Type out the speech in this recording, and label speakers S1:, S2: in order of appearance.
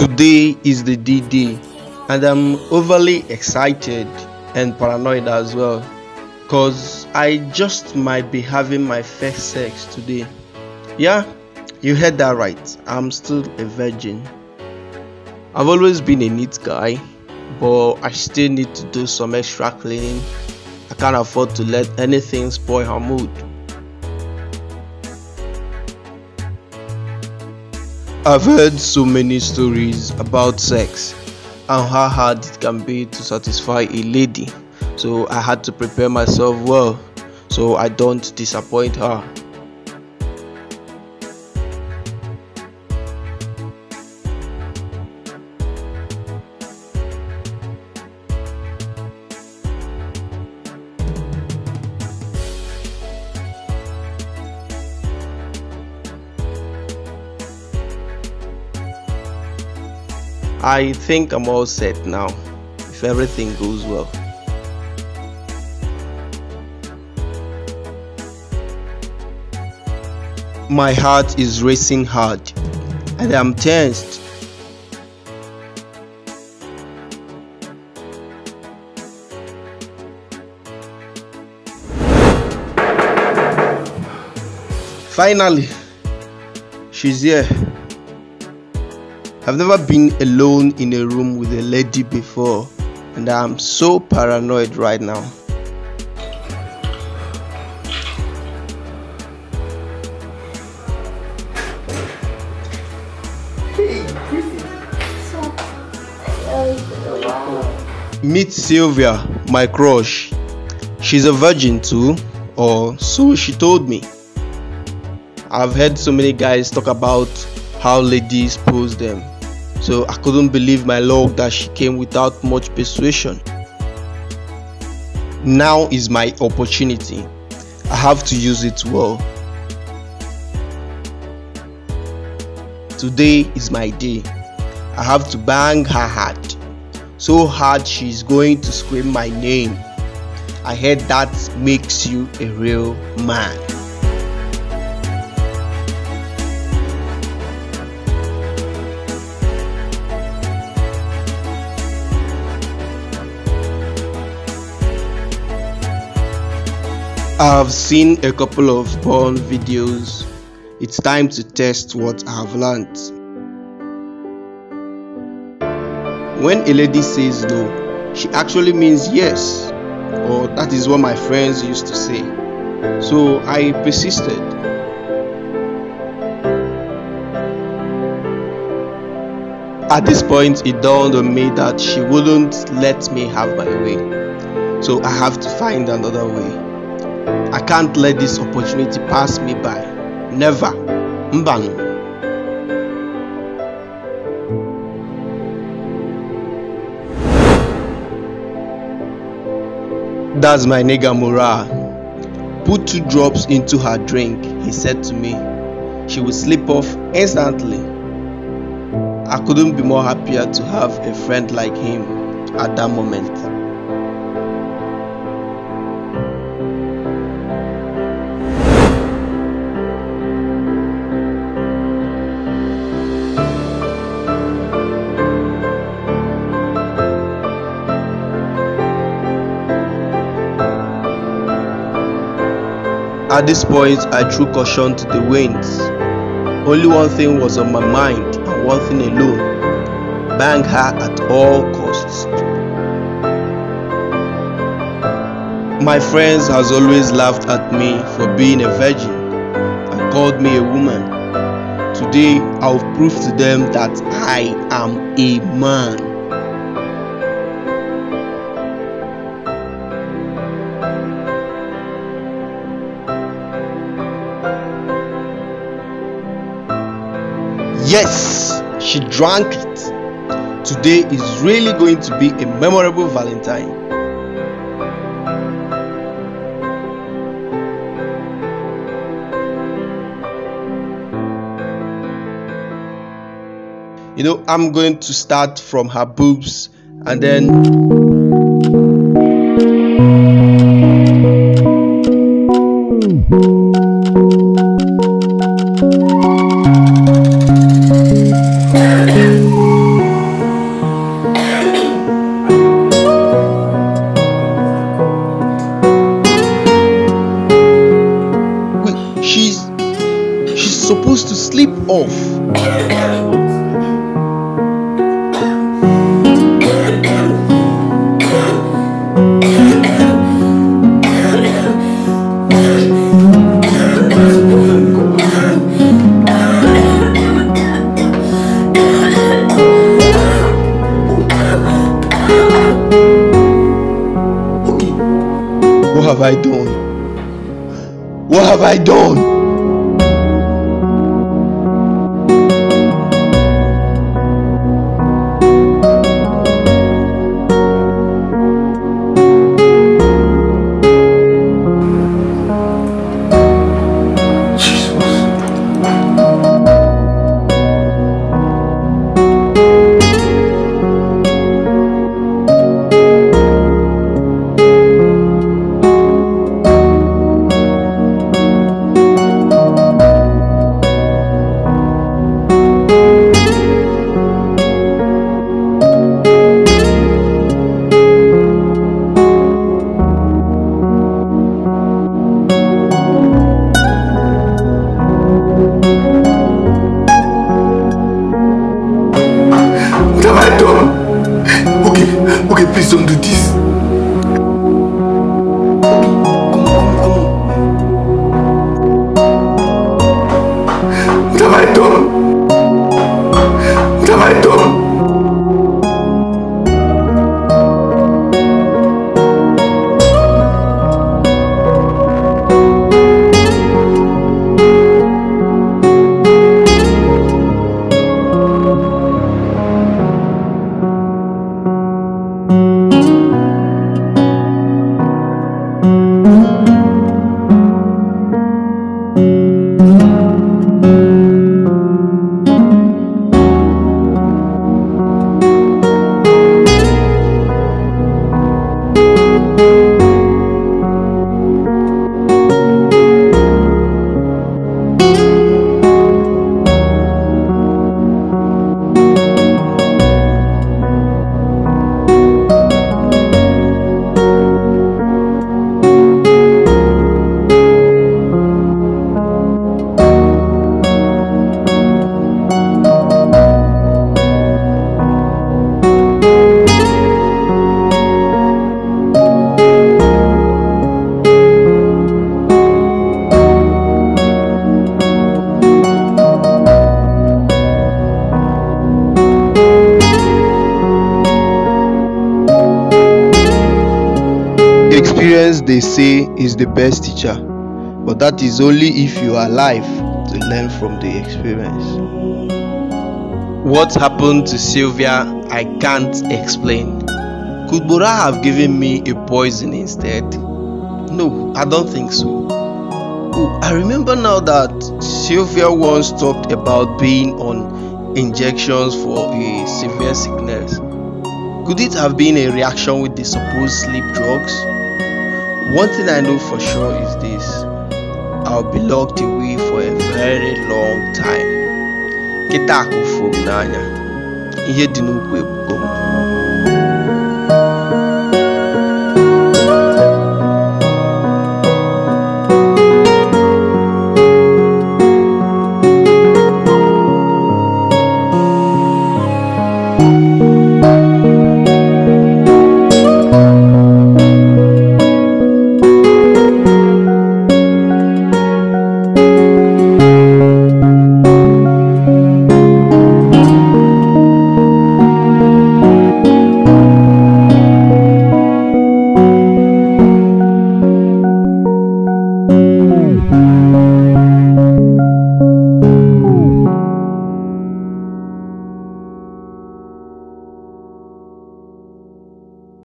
S1: Today is the D day, and I'm overly excited and paranoid as well because I just might be having my first sex today. Yeah, you heard that right. I'm still a virgin. I've always been a neat guy, but I still need to do some extra cleaning. I can't afford to let anything spoil her mood. I've heard so many stories about sex and how hard it can be to satisfy a lady, so I had to prepare myself well so I don't disappoint her. I think I'm all set now if everything goes well. My heart is racing hard and I'm tensed. Finally, she's here. I've never been alone in a room with a lady before, and I'm so paranoid right now. Meet Sylvia, my crush. She's a virgin too, or so she told me. I've heard so many guys talk about how ladies pose them, so I couldn't believe my luck that she came without much persuasion. Now is my opportunity. I have to use it well. Today is my day. I have to bang her hard. So hard she's going to scream my name. I heard that makes you a real man. I've seen a couple of porn videos. It's time to test what I've learned. When a lady says no, she actually means yes, or that is what my friends used to say. So I persisted. At this point, it dawned on me that she wouldn't let me have my way. So I have to find another way. I can't let this opportunity pass me by. Never. Mbanu. That's my nigga Mura. Put two drops into her drink, he said to me. She would slip off instantly. I couldn't be more happier to have a friend like him at that moment. At this point, I threw caution to the winds. Only one thing was on my mind, and one thing alone bang her at all costs. My friends has always laughed at me for being a virgin and called me a woman. Today, I'll prove to them that I am a man. Yes, she drank it. Today is really going to be a memorable Valentine. You know, I'm going to start from her boobs and then have I done? What have I done?
S2: et puis zone de 10.
S1: Experience, they say, is the best teacher, but that is only if you are alive to learn from the experience. What happened to Sylvia, I can't explain. Could Bora have given me a poison instead? No, I don't think so. Oh, I remember now that Sylvia once talked about being on injections for a severe sickness. Could it have been a reaction with the supposed sleep drugs? One thing I know for sure is this. I'll be locked away for a very long time. Kịta akụfu m n'anya. Ihe dị n'ukwu ebubo